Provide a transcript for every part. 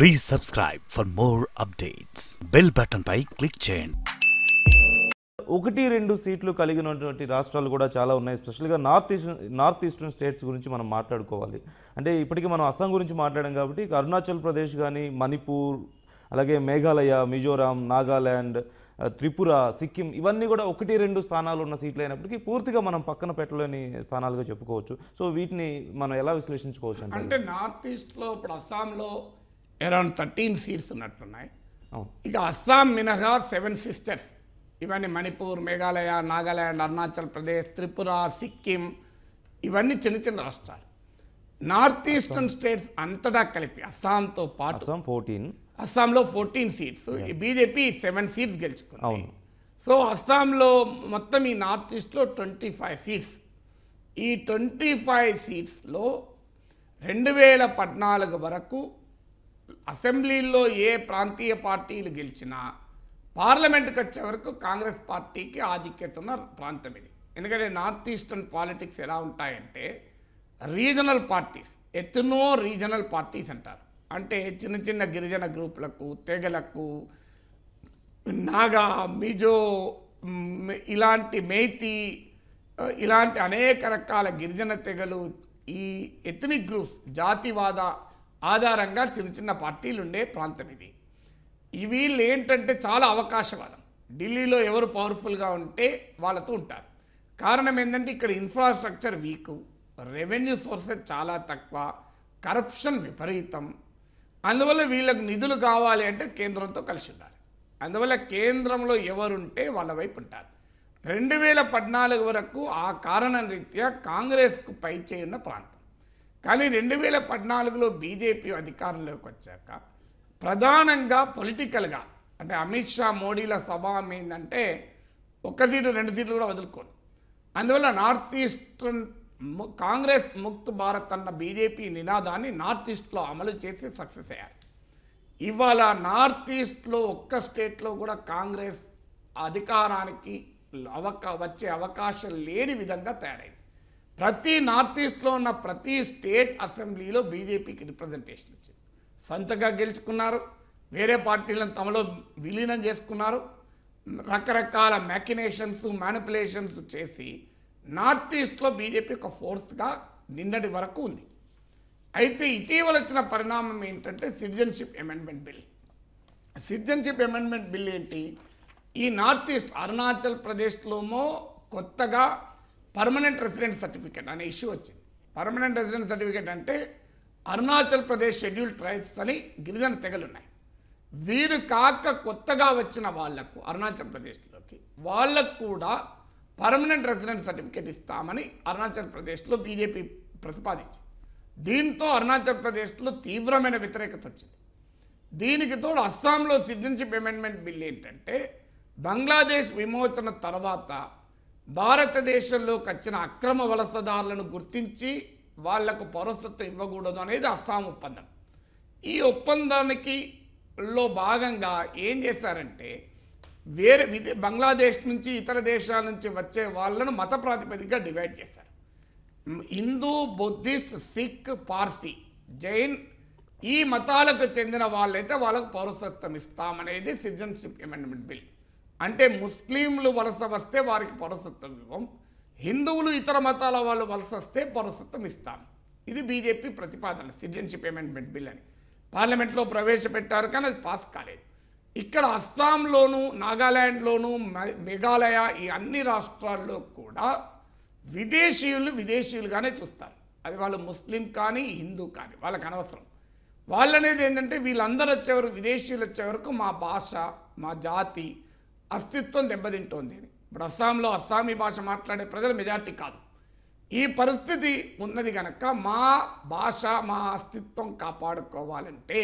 Please subscribe for more updates bell button pi click చేయండి. ఒకటి రెండు సీట్లు కలిగినటువంటి రాష్ట్రాలు కూడా చాలా ఉన్నాయి. స్పెషల్గా north east north eastern states గురించి మనం మాట్లాడుకోవాలి. అంటే ఇప్పటికీ మనం అస్సాం గురించి మాట్లాడాం కాబట్టి అరుణాచల్ ప్రదేశ్ కానీ మణిపూర్ అలాగే మేఘాలయ మిజోరాం నాగాల్యాండ్ త్రిపుర సిక్కిం ఇవన్నీ కూడా ఒకటి రెండు స్థానాలు ఉన్న సీట్లు అయినప్పటికీ పూర్తిగా మనం పక్కన పెట్టలేని స్థానాలుగా చెప్పుకోవచ్చు. సో వీటిని మనం ఎలా విశ్లేషించుకోవచ్చు అంటే? అంటే నార్త్ ఈస్ట్లో ఇప్పుడు అస్సాంలో అరౌండ్ థర్టీన్ సీట్స్ ఉన్నట్టున్నాయి. ఇక అస్సాం మినహా సెవెన్ సిస్టర్స్. ఇవన్నీ మణిపూర్ మేఘాలయ నాగాల్యాండ్ అరుణాచల్ ప్రదేశ్ త్రిపుర సిక్కిం. ఇవన్నీ చిన్న చిన్న రాష్ట్రాలు. నార్త్ ఈస్టర్న్ స్టేట్స్ అంతటా కలిపి అస్సాంతో పాటు అస్సాం ఫోర్టీన్ అస్సాంలో fourteen seats BJP seven seats గెలుచుకుంది. అవును. సో అస్సాంలో మొత్తం ఈ నార్త్ ఈస్ట్లో ట్వంటీ ఫైవ్ సీట్స్ ఈ ట్వంటీ ఫైవ్ సీట్స్లో రెండు వేల పద్నాలుగు వరకు అసెంబ్లీలో ఏ ప్రాంతీయ పార్టీలు గెలిచినా పార్లమెంట్కి వచ్చే వరకు కాంగ్రెస్ పార్టీకి ఆధిక్యత ఉన్న ప్రాంతం ఇది. ఎందుకంటే నార్త్ ఈస్టర్న్ పాలిటిక్స్ ఎలా ఉంటాయంటే రీజనల్ పార్టీస్ ఎత్తునో రీజనల్ పార్టీస్ అంటారు. అంటే చిన్న చిన్న గిరిజన గ్రూపులకు తెగలకు నాగా మిజో ఇలాంటి మేతి ఇలాంటి అనేక రకాల గిరిజన తెగలు ఈ ఎథనిక్ గ్రూప్స్ జాతివాద ఆధారంగా చిన్న చిన్న పార్టీలు ఉండే ప్రాంతం ఇది వీళ్ళు ఏంటంటే చాలా అవకాశవాదం. ఢిల్లీలో ఎవరు పవర్ఫుల్గా ఉంటే వాళ్ళతో ఉంటారు. కారణం ఏంటంటే ఇక్కడ ఇన్ఫ్రాస్ట్రక్చర్ వీక్ రెవెన్యూ సోర్సెస్ చాలా తక్కువ కరప్షన్ విపరీతం. అందువల్ల వీళ్ళకు నిధులు కావాలి అంటే కేంద్రంతో కలిసి ఉండాలి అందువల్ల కేంద్రంలో ఎవరుంటే వాళ్ళ వైపు ఉంటారు. రెండు వేల పద్నాలుగు వరకు ఆ కారణం రీత్యా కాంగ్రెస్కు పై చేయున్న ప్రాంతం. కానీ రెండు వేల పద్నాలుగులో బీజేపీ అధికారంలోకి వచ్చాక ప్రధానంగా పొలిటికల్గా అంటే అమిత్ షా మోడీల స్వభావం ఏంటంటే ఒక్క సీటు రెండు సీట్లు కూడా వదులుకోరు. అందువల్ల నార్త్ ఈస్టర్న్ కాంగ్రెస్ ముక్త్ భారత్ అన్న బీజేపీ నినాదాన్ని నార్త్ ఈస్ట్లో అమలు చేసి సక్సెస్ అయ్యారు. ఇవాళ నార్త్ ఈస్ట్లో ఒక్క స్టేట్లో కూడా కాంగ్రెస్ అధికారానికి అవకా వచ్చే అవకాశం లేని విధంగా తయారైంది. ప్రతి నార్త్ ఈస్ట్లో ఉన్న ప్రతి స్టేట్ అసెంబ్లీలో బీజేపీకి రిప్రజెంటేషన్ ఇచ్చింది సొంతగా గెలుచుకున్నారు వేరే పార్టీలను తమలో విలీనం చేసుకున్నారు రకరకాల మ్యాకినేషన్స్ మ్యానిపులేషన్స్ చేసి నార్త్ ఈస్ట్లో బీజేపీ ఒక ఫోర్స్గా నిన్నటి వరకు ఉంది. అయితే ఇటీవల వచ్చిన పరిణామం ఏంటంటే citizenship amendment bill citizenship amendment bill ఏంటి? ఈ నార్త్ ఈస్ట్ అరుణాచల్ ప్రదేశ్లోమో కొత్తగా పర్మనెంట్ రెసిడెంట్ సర్టిఫికేట్ అనే ఇష్యూ వచ్చింది. పర్మనెంట్ రెసిడెంట్ సర్టిఫికేట్ అంటే అరుణాచల్ ప్రదేశ్ షెడ్యూల్ ట్రైబ్స్ అని గిరిజన తెగలున్నాయి. వీరు కాక కొత్తగా వచ్చిన వాళ్ళకు అరుణాచల్ ప్రదేశ్లోకి వాళ్ళకు కూడా పర్మనెంట్ రెసిడెంట్ సర్టిఫికేట్ ఇస్తామని అరుణాచల్ ప్రదేశ్లో బీజేపీ ప్రతిపాదించింది. దీంతో అరుణాచల్ ప్రదేశ్లో తీవ్రమైన వ్యతిరేకత వచ్చింది. దీనికి తోడు అస్సాంలో సిటిజన్షిప్ అమెండ్మెంట్ బిల్ ఏంటంటే బంగ్లాదేశ్ విమోచన తర్వాత భారతదేశంలోకి వచ్చిన అక్రమ వలసదారులను గుర్తించి వాళ్ళకు పౌరసత్వం ఇవ్వకూడదు అనేది అస్సాం ఒప్పందం. ఈ ఒప్పందానికి లో భాగంగా ఏం చేశారంటే వేరే విదే బంగ్లాదేశ్ నుంచి ఇతర దేశాల నుంచి వచ్చే వాళ్ళను మత ప్రాతిపదికగా డివైడ్ చేశారు. హిందూ బుద్ధిస్ట్ సిక్ పార్సీ జైన్ ఈ మతాలకు చెందిన వాళ్ళైతే వాళ్ళకు పౌరసత్వం ఇస్తామనేది సిటిజన్షిప్ అమెండ్మెంట్ బిల్. అంటే ముస్లింలు వలస వస్తే వారికి పౌరసత్వం ఇవ్వం. హిందువులు ఇతర మతాల వాళ్ళు వలస వస్తే పౌరసత్వం ఇస్తాం. ఇది బీజేపీ ప్రతిపాదన సిటిజన్షిప్ అమెండ్మెంట్ బిల్ అని. పార్లమెంట్లో ప్రవేశపెట్టారు కానీ అది పాస్ కాలేదు. ఇక్కడ అస్సాంలోను నాగాల్యాండ్లోను మ- మేఘాలయ ఈ అన్ని రాష్ట్రాల్లో కూడా విదేశీయులు విదేశీయులుగానే చూస్తారు. అది వాళ్ళు ముస్లిం కానీ హిందూ కానీ వాళ్ళకి అనవసరం. వాళ్ళనేది ఏంటంటే వీళ్ళందరూ వచ్చేవరకు విదేశీయులు వచ్చే వరకు మా భాష మా జాతి అస్తిత్వం దెబ్బతింటోంది అని ఇప్పుడు అస్సాంలో అస్సామీ భాష మాట్లాడే ప్రజలు మెజార్టీ కాదు. ఈ పరిస్థితి ఉన్నది కనుక మా భాష మా అస్తిత్వం కాపాడుకోవాలంటే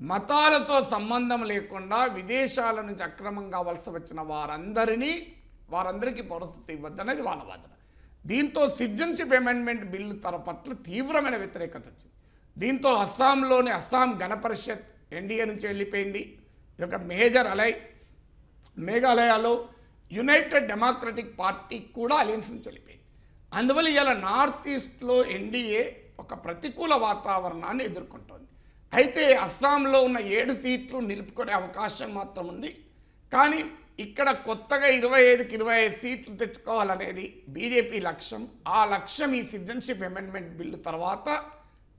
మతాలతో సంబంధం లేకుండా విదేశాల నుంచి అక్రమంగా వలస వచ్చిన వారందరినీ వారందరికీ పౌరసత్వం ఇవ్వద్దనేది వాళ్ళ వాదన. దీంతో సిటిజన్షిప్ అమెండ్మెంట్ బిల్లు తర పట్ల తీవ్రమైన వ్యతిరేకత వచ్చింది. దీంతో అస్సాంలోని అస్సాం గణపరిషత్ ఎన్డీఏ నుంచి వెళ్ళిపోయింది. ఇది ఒక మేజర్ అలై మేఘాలయాలో యునైటెడ్ డెమోక్రటిక్ పార్టీ కూడా అలయన్స్ని చొలిపోయింది అందువల్ల ఇలా నార్త్ ఈస్ట్లో ఎన్డీఏ ఒక ప్రతికూల వాతావరణాన్ని ఎదుర్కొంటోంది. అయితే అస్సాంలో ఉన్న ఏడు సీట్లు నిలుపుకునే అవకాశం మాత్రం ఉంది. కానీ ఇక్కడ కొత్తగా ఇరవై ఐదుకి ఇరవై ఐదు సీట్లు తెచ్చుకోవాలనేది బీజేపీ లక్ష్యం. ఆ లక్ష్యం ఈ సిటిజన్షిప్ అమెండ్మెంట్ బిల్లు తర్వాత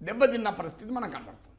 దెబ్బతిన్న పరిస్థితి మనకు కనబడుతుంది.